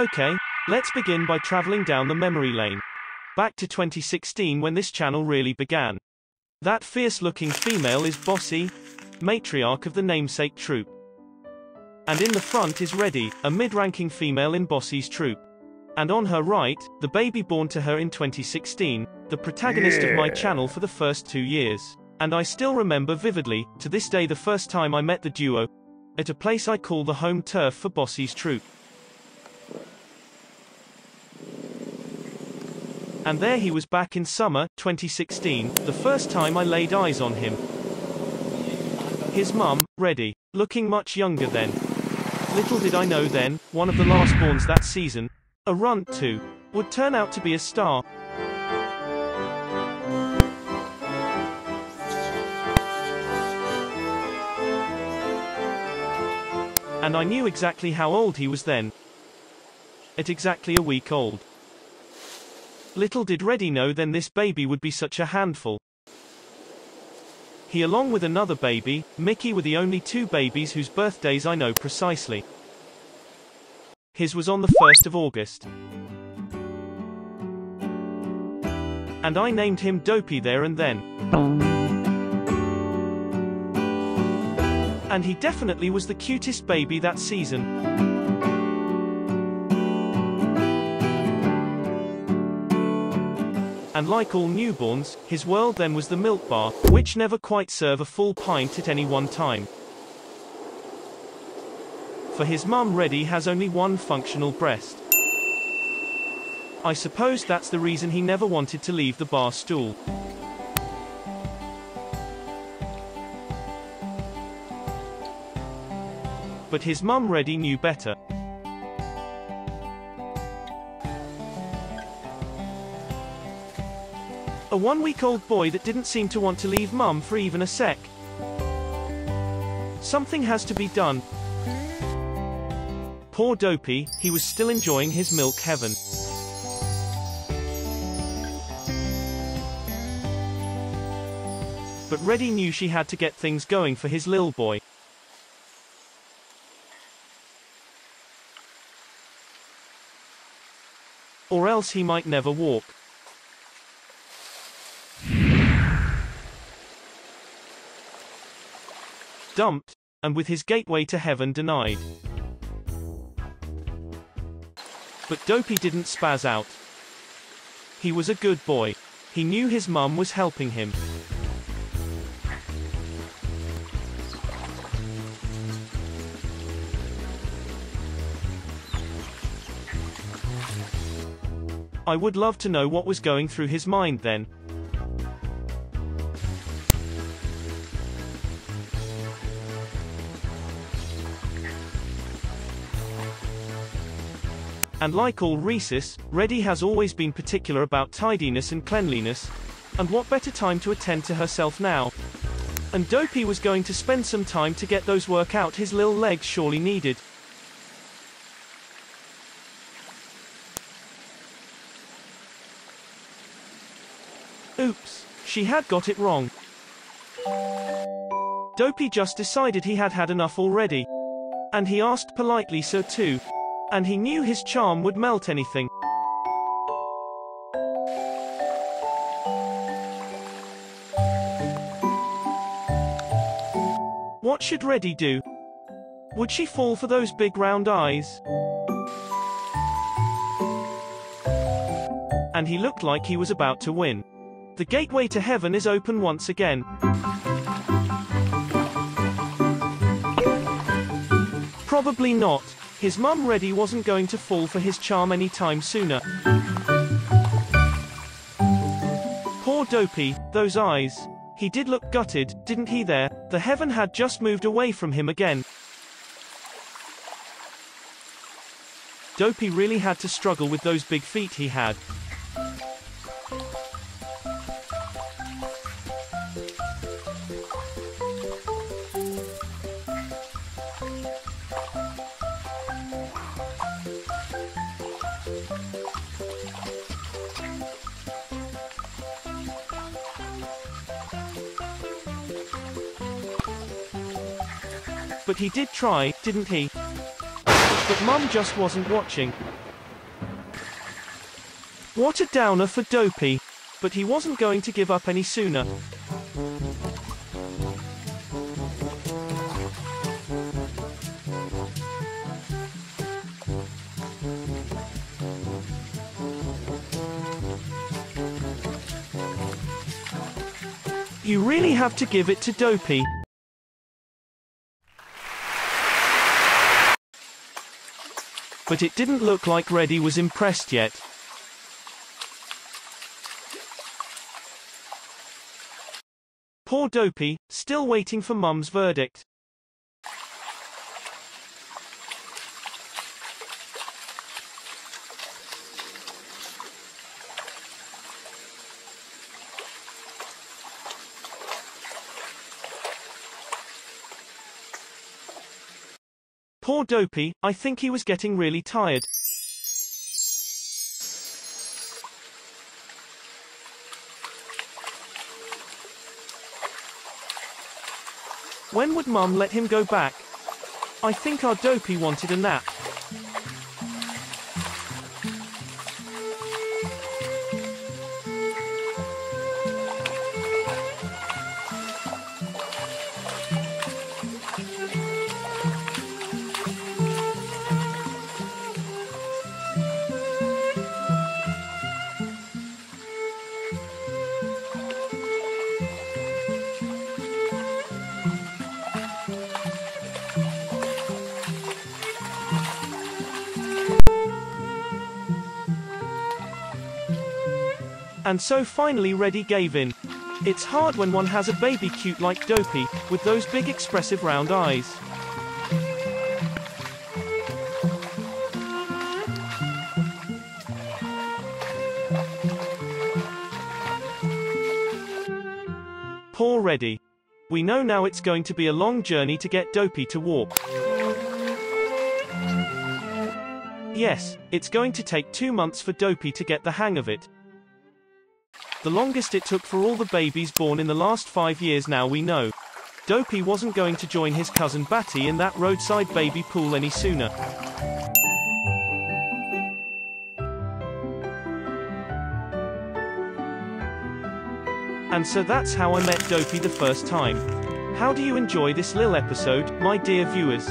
Okay, let's begin by traveling down the memory lane. Back to 2016 when this channel really began. That fierce-looking female is Bossy, matriarch of the namesake troop. And in the front is Reddy, a mid-ranking female in Bossy's troop. And on her right, the baby born to her in 2016, the protagonist of my channel for the first two years. And I still remember vividly, to this day the first time I met the duo, at a place I call the home turf for Bossy's troop. And there he was back in summer, 2016, the first time I laid eyes on him. His mum, Reddy, looking much younger then. Little did I know then, one of the last borns that season, a runt too, would turn out to be a star. And I knew exactly how old he was then. At exactly a week old. Little did Reddy know then this baby would be such a handful. He along with another baby, Mickey were the only two babies whose birthdays I know precisely. His was on the 1st of August. And I named him Dopey there and then. And he definitely was the cutest baby that season. And like all newborns, his world then was the milk bar, which never quite serve a full pint at any one time. For his mum Reddy has only one functional breast. I suppose that's the reason he never wanted to leave the bar stool. But his mum Reddy knew better. A one-week-old boy that didn't seem to want to leave mum for even a sec. Something has to be done. Poor Dopey, he was still enjoying his milk heaven. But Reddy knew she had to get things going for his lil boy. Or else he might never walk. Dumped, and with his gateway to heaven denied. But Dopey didn't spaz out. He was a good boy. He knew his mum was helping him. I would love to know what was going through his mind then. And like all Rhesus, Reddy has always been particular about tidiness and cleanliness. And what better time to attend to herself now? And Dopey was going to spend some time to get those work out his little legs surely needed. Oops, she had got it wrong. Dopey just decided he had had enough already. And he asked politely so too. And he knew his charm would melt anything. What should Reddy do? Would she fall for those big round eyes? And he looked like he was about to win. The gateway to heaven is open once again. Probably not. His mum Reddy wasn't going to fall for his charm any time sooner. Poor Dopey, those eyes. He did look gutted, didn't he there? The heaven had just moved away from him again. Dopey really had to struggle with those big feet he had. But he did try, didn't he? But Mum just wasn't watching. What a downer for Dopey. But he wasn't going to give up any sooner. You really have to give it to Dopey. But it didn't look like Reddy was impressed yet. Poor Dopey, still waiting for Mum's verdict. Poor Dopey, I think he was getting really tired. When would Mum let him go back? I think our Dopey wanted a nap. And so finally Reddy gave in. It's hard when one has a baby cute like Dopey, with those big expressive round eyes. Poor Reddy. We know now it's going to be a long journey to get Dopey to walk. Yes, it's going to take two months for Dopey to get the hang of it. The longest it took for all the babies born in the last five years now we know. Dopey wasn't going to join his cousin Batty in that roadside baby pool any sooner. And so that's how I met Dopey the first time. How do you enjoy this little episode, my dear viewers?